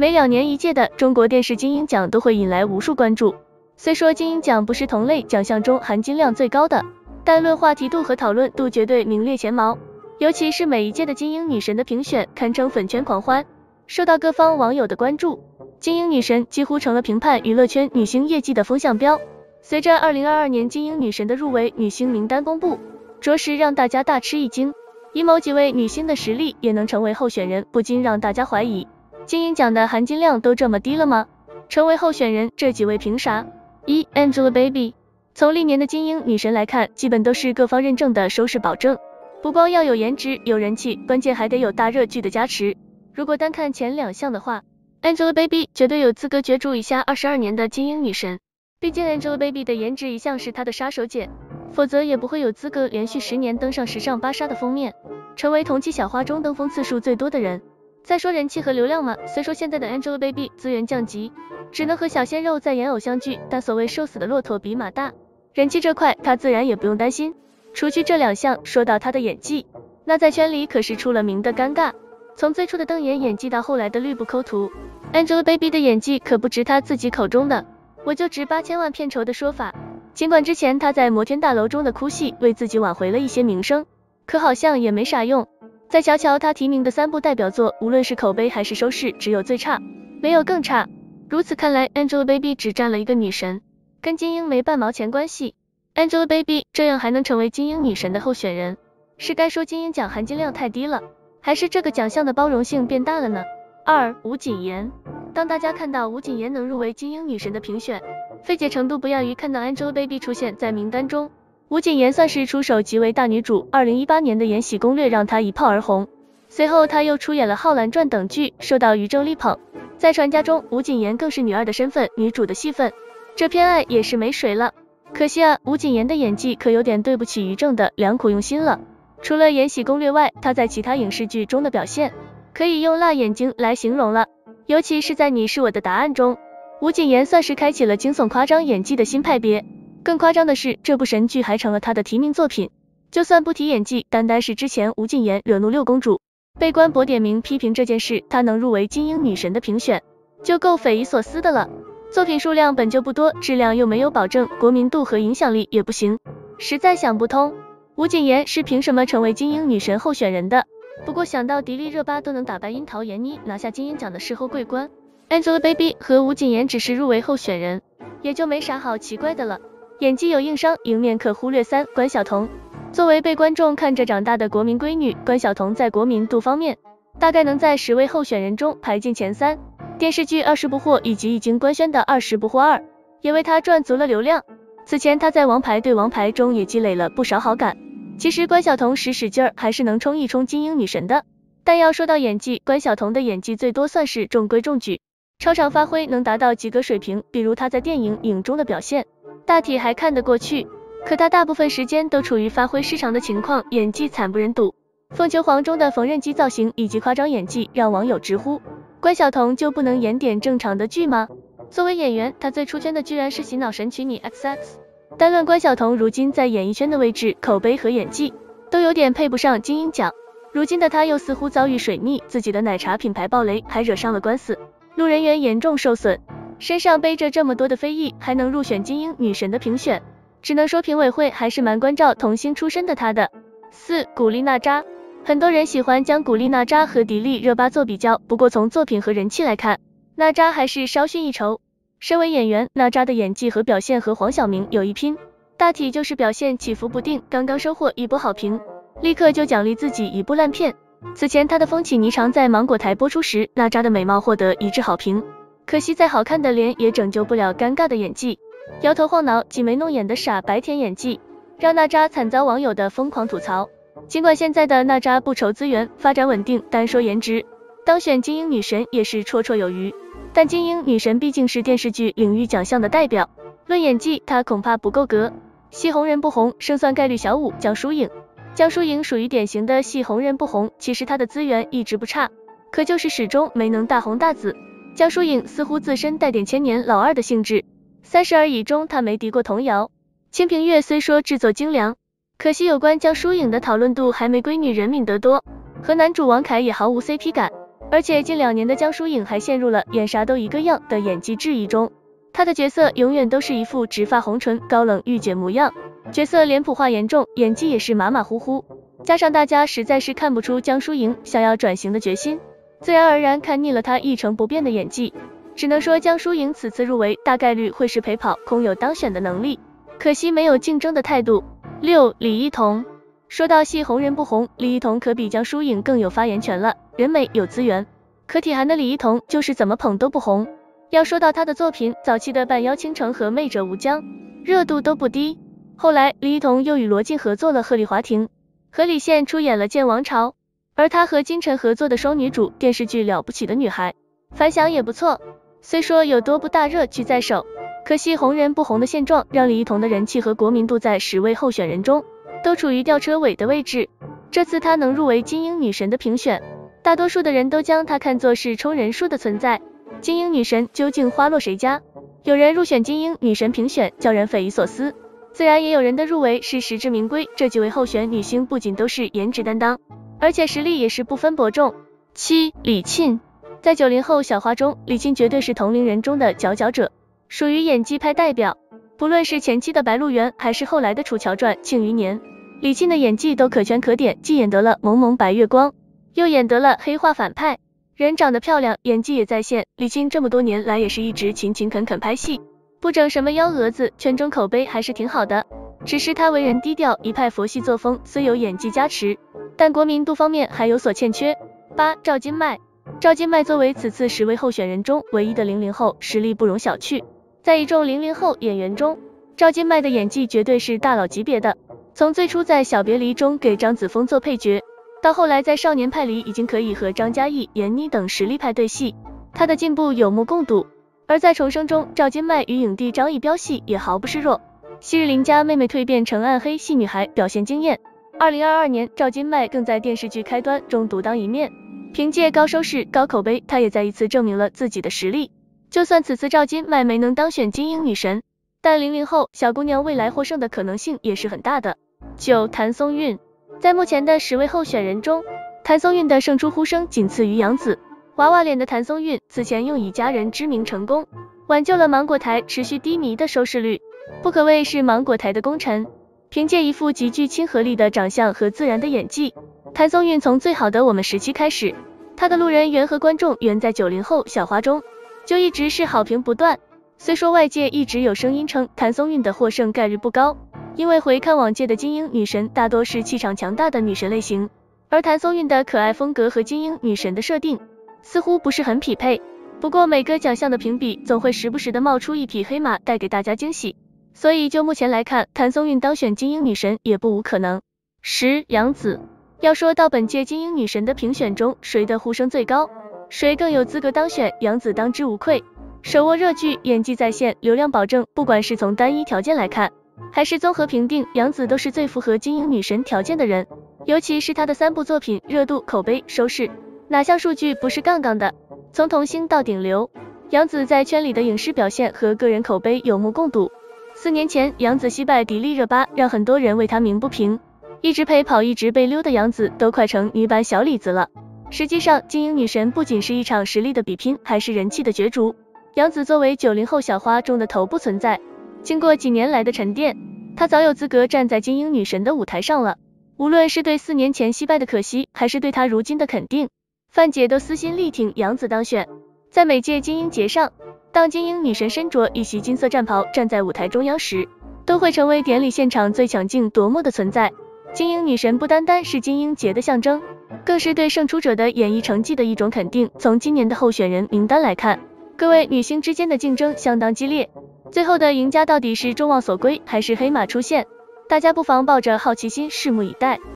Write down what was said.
每两年一届的中国电视金鹰奖都会引来无数关注。虽说金鹰奖不是同类奖项中含金量最高的，但论话题度和讨论度绝对名列前茅。尤其是每一届的金鹰女神的评选，堪称粉圈狂欢，受到各方网友的关注。金鹰女神几乎成了评判娱乐圈女星业绩的风向标。随着二零二二年金鹰女神的入围女星名单公布，着实让大家大吃一惊。以某几位女星的实力也能成为候选人，不禁让大家怀疑。金鹰奖的含金量都这么低了吗？成为候选人这几位凭啥？一 Angelababy，从历年的金鹰女神来看，基本都是各方认证的收视保证。不光要有颜值、有人气，关键还得有大热剧的加持。如果单看前两项的话，Angelababy 绝对有资格角逐一下二十二年的金鹰女神。毕竟 Angelababy 的颜值一向是她的杀手锏，否则也不会有资格连续十年登上时尚芭莎的封面，成为同期小花中登峰次数最多的人。再说人气和流量嘛，虽说现在的 Angelababy 资源降级，只能和小鲜肉在演偶像剧，但所谓瘦死的骆驼比马大，人气这块她自然也不用担心。除去这两项，说到她的演技，那在圈里可是出了名的尴尬。从最初的瞪眼演技到后来的绿布抠图，Angelababy 的演技可不值她自己口中的我就值八千万片酬的说法。尽管之前她在摩天大楼中的哭戏为自己挽回了一些名声，可好像也没啥用。再瞧瞧他提名的三部代表作，无论是口碑还是收视，只有最差，没有更差。如此看来，Angelababy 只占了一个女神，跟金鹰没半毛钱关系。Angelababy 这样还能成为金鹰女神的候选人，是该说金鹰奖含金量太低了，还是这个奖项的包容性变大了呢？二吴谨言，当大家看到吴谨言能入围金鹰女神的评选，费解程度不亚于看到 Angelababy 出现在名单中。吴谨言算是出手极为大女主，二零一八年的《延禧攻略》让她一炮而红，随后她又出演了《皓镧传》等剧，受到于正力捧。在传家中，吴谨言更是女二的身份，女主的戏份，这偏爱也是没谁了。可惜啊，吴谨言的演技可有点对不起于正的良苦用心了。除了《延禧攻略》外，她在其他影视剧中的表现，可以用辣眼睛来形容了。尤其是在《你是我的答案》中，吴谨言算是开启了惊悚夸张演技的新派别。更夸张的是，这部神剧还成了他的提名作品。就算不提演技，单单是之前吴谨言惹怒六公主，被官博点名批评这件事，她能入围金鹰女神的评选，就够匪夷所思的了。作品数量本就不多，质量又没有保证，国民度和影响力也不行，实在想不通吴谨言是凭什么成为金鹰女神候选人的。不过想到迪丽热巴都能打败樱桃闫妮拿下金鹰奖的事后桂冠，Angelababy 和吴谨言只是入围候选人，也就没啥好奇怪的了。演技有硬伤，迎面可忽略。三关晓彤，作为被观众看着长大的国民闺女，关晓彤在国民度方面，大概能在十位候选人中排进前三。电视剧《二十不惑》以及已经官宣的《二十不惑二》，也为她赚足了流量。此前她在《王牌对王牌》中也积累了不少好感。其实关晓彤使使劲儿，还是能冲一冲金鹰女神的。但要说到演技，关晓彤的演技最多算是中规中矩，超常发挥能达到及格水平。比如她在电影《影》中的表现。大体还看得过去，可他大部分时间都处于发挥失常的情况，演技惨不忍睹。凤求凰中的缝纫机造型以及夸张演技，让网友直呼关晓彤就不能演点正常的剧吗？作为演员，她最出圈的居然是洗脑神曲你 XX。单论关晓彤如今在演艺圈的位置、口碑和演技，都有点配不上金鹰奖。如今的她又似乎遭遇水逆，自己的奶茶品牌爆雷，还惹上了官司，路人缘严重受损。身上背着这么多的非议，还能入选金鹰女神的评选，只能说评委会还是蛮关照童星出身的她的。四古力娜扎，很多人喜欢将古力娜扎和迪丽热巴做比较，不过从作品和人气来看，娜扎还是稍逊一筹。身为演员，娜扎的演技和表现和黄晓明有一拼，大体就是表现起伏不定。刚刚收获一波好评，立刻就奖励自己一部烂片。此前她的风起霓裳在芒果台播出时，娜扎的美貌获得一致好评。可惜再好看的脸也拯救不了尴尬的演技，摇头晃脑、挤眉弄眼的傻白甜演技，让娜扎惨遭网友的疯狂吐槽。尽管现在的娜扎不愁资源，发展稳定，单说颜值，当选金鹰女神也是绰绰有余。但金鹰女神毕竟是电视剧领域奖项的代表，论演技，她恐怕不够格。戏红人不红，胜算概率小五。江疏影，江疏影属于典型的戏红人不红，其实她的资源一直不差，可就是始终没能大红大紫。江疏影似乎自身带点千年老二的性质，三十而已中她没敌过童谣。清平乐虽说制作精良，可惜有关江疏影的讨论度还没闺女任敏得多，和男主王凯也毫无 CP 感。而且近两年的江疏影还陷入了演啥都一个样的演技质疑中，她的角色永远都是一副直发红唇、高冷御姐模样，角色脸谱化严重，演技也是马马虎虎，加上大家实在是看不出江疏影想要转型的决心，自然而然看腻了他一成不变的演技。只能说江疏影此次入围大概率会是陪跑，空有当选的能力，可惜没有竞争的态度。六，李一桐，说到戏红人不红，李一桐可比江疏影更有发言权了，人美有资源，可体寒的李一桐就是怎么捧都不红。要说到她的作品，早期的半妖倾城和媚者无疆，热度都不低。后来李一桐又与罗晋合作了《鹤唳华亭》，和李现出演了《剑王朝》，而她和金晨合作的双女主电视剧《了不起的女孩》，反响也不错。虽说有多部大热剧在手，可惜红人不红的现状，让李一桐的人气和国民度在十位候选人中都处于吊车尾的位置。这次她能入围金鹰女神的评选，大多数的人都将她看作是冲人数的存在。金鹰女神究竟花落谁家？有人入选金鹰女神评选，叫人匪夷所思。自然也有人的入围是实至名归。这几位候选女星不仅都是颜值担当，而且实力也是不分伯仲。七，李沁。在九零后小花中，李沁绝对是同龄人中的佼佼者，属于演技派代表。不论是前期的《白鹿原》，还是后来的《楚乔传》《庆余年》，李沁的演技都可圈可点，既演得了萌萌白月光，又演得了黑化反派。人长得漂亮，演技也在线。李沁这么多年来也是一直勤勤恳恳拍戏，不整什么幺蛾子，圈中口碑还是挺好的。只是他为人低调，一派佛系作风，虽有演技加持，但国民度方面还有所欠缺。八赵今麦。赵今麦作为此次十位候选人中唯一的零零后，实力不容小觑。在一众零零后演员中，赵今麦的演技绝对是大佬级别的。从最初在《小别离》中给张子枫做配角，到后来在《少年派》里已经可以和张嘉译、闫妮等实力派对戏，他的进步有目共睹。而在《重生》中，赵今麦与影帝张艺彪戏也毫不示弱。昔日邻家妹妹蜕变成暗黑系女孩，表现惊艳。二零二二年，赵今麦更在电视剧《开端》中独当一面。凭借高收视、高口碑，她也再一次证明了自己的实力。就算此次赵今麦没能当选金鹰女神，但零零后小姑娘未来获胜的可能性也是很大的。九，谭松韵，在目前的十位候选人中，谭松韵的胜出呼声仅次于杨紫。娃娃脸的谭松韵此前用以家人之名成功，挽救了芒果台持续低迷的收视率，不可谓是芒果台的功臣。凭借一副极具亲和力的长相和自然的演技。谭松韵从最好的我们时期开始，她的路人缘和观众缘在九零后小花中就一直是好评不断。虽说外界一直有声音称谭松韵的获胜概率不高，因为回看往届的金鹰女神大多是气场强大的女神类型，而谭松韵的可爱风格和金鹰女神的设定似乎不是很匹配。不过每个奖项的评比总会时不时的冒出一匹黑马，带给大家惊喜，所以就目前来看，谭松韵当选金鹰女神也不无可能。十杨紫。要说到本届金鹰女神的评选中，谁的呼声最高，谁更有资格当选，杨紫当之无愧。手握热剧，演技在线，流量保证。不管是从单一条件来看，还是综合评定，杨紫都是最符合金鹰女神条件的人。尤其是她的三部作品，热度、口碑、收视，哪项数据不是杠杠的？从童星到顶流，杨紫在圈里的影视表现和个人口碑有目共睹。四年前，杨紫惜败迪丽热巴，让很多人为她鸣不平。一直陪跑，一直被溜的杨紫都快成女版小李子了。实际上，金鹰女神不仅是一场实力的比拼，还是人气的角逐。杨紫作为九零后小花中的头部存在，经过几年来的沉淀，她早有资格站在金鹰女神的舞台上了。无论是对四年前惜败的可惜，还是对她如今的肯定，范姐都私心力挺杨紫当选。在每届金鹰节上，当金鹰女神身着一袭金色战袍站在舞台中央时，都会成为典礼现场最抢镜夺目的存在。金鹰女神不单单是金鹰节的象征，更是对胜出者的演艺成绩的一种肯定。从今年的候选人名单来看，各位女星之间的竞争相当激烈，最后的赢家到底是众望所归，还是黑马出现？大家不妨抱着好奇心拭目以待。